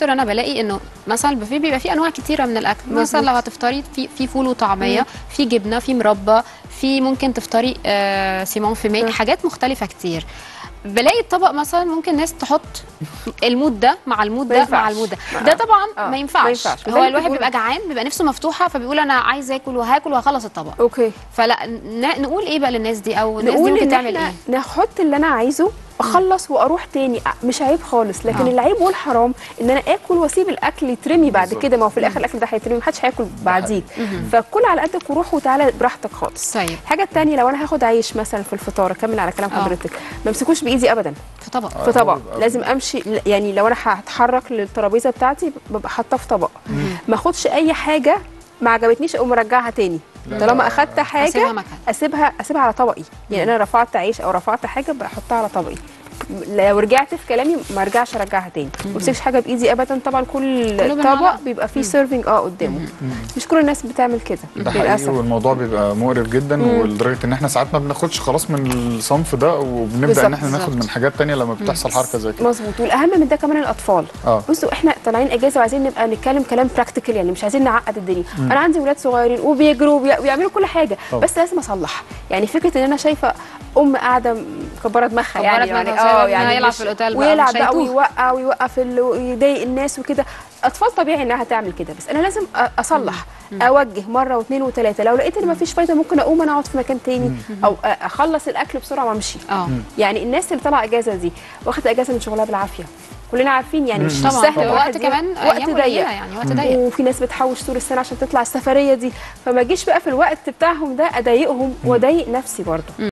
دكتور أنا بلاقي إنه مثلا البوفيه بيبقى فيه أنواع كتيرة من الأكل مثلا مظبوط. لو هتفطري في في فول وطعمية في جبنة في مربى في ممكن تفطري آه saumon fumé. حاجات مختلفة كتير بلاقي الطبق مثلا ممكن ناس تحط ال mood ده مع ال mood ده. مع ال mood ده. ده طبعا آه. ما ينفعش, ما ينفعش. هو الواحد بيبقى جعان بيبقى نفسه مفتوحة فبيقول أنا عايز آكل وهاكل وهخلص الطبق okay فلا نقول إيه بقى للناس دي أو الناس دي نقول ممكن تعمل إيه نحط اللي أنا عايزه أخلص وأروح تاني. مش عيب خالص. لكن آه. العيب والحرام إن أنا آكل وأسيب الأكل يترمي بعد. كده. ما هو في الآخر الأكل ده هيترمي. محدش هياكل بعديك فكل على قدك وروح وتعالى براحتك خالص. طيب. الحاجة التانية لو أنا هاخد عيش مثلا في الفطار أكمل على كلام آه. حضرتك. ما أمسكوش بإيدي ابدا. في طبق. في طبق. بيبقى- لازم أمشي. يعني لو أنا هتحرك للترابيزة بتاعتي ببقى حاطاه في طبق. ما أخدش أي حاجة ما عجبتنيش أقوم مرجعها تاني. طالما. أخدت أسيبها حاجة مكان. أسيبها أسيبها على طبقي. يعني أنا رفعت عيش أو رفعت حاجة بحطها على طبقي. لو رجعت في كلامي ما ارجعش ارجعها تاني. ما امسكش حاجة بإيدي ابدا. طبعا كل طبق. بيبقى فيه serving آه قدامه. مش كل الناس بتعمل كده ده حقيقي للأسف. والموضوع بيبقى مقرف جدا. ولدرجة إن إحنا ساعات ما بناخدش خلاص من الصنف ده وبنبدأ إن إحنا ناخد. من حاجات تانية لما بتحصل حركة زي كده. مظبوط. والأهم من ده كمان الأطفال. آه. بصوا إحنا طالعين إجازة وعايزين نبقى نتكلم كلام practical يعني مش عايزين نعقد الدنيا. أنا عندي ولاد صغيرين وبيجروا وبي- وبيعملوا كل حاجة. طبعا. بس لازم أصلح. يعني فكرة إن أنا شايفة أم قاعدة مكبره دماغها مكبرة يعني دماغها يعني آه يعني يلعب في الأوتيل بقى، ويلعب بقى. ويوقع ويوقف ال- ويضايق الناس وكده. أطفال طبيعي إنها تعمل كده بس أنا لازم أصلح أوجه مرة واثنين وثلاثة. لو لقيت إن ما فيش فايدة ممكن أقوم أنا أقعد في مكان تاني أو أخلص الأكل بسرعة وأمشي. آه. يعني الناس اللي طالعة إجازة دي واخد إجازة من شغلها بالعافية. كلنا عارفين يعني مش طبعا. سهل الواحد وقت كمان وقت ضيق. يعني وقت ضيق. وفي ناس بتحوش طول السنة عشان تطلع السفرية دي. فما اجيش بقى في الوقت بتاعهم ده أضايقهم وأضايق نفسي برضه.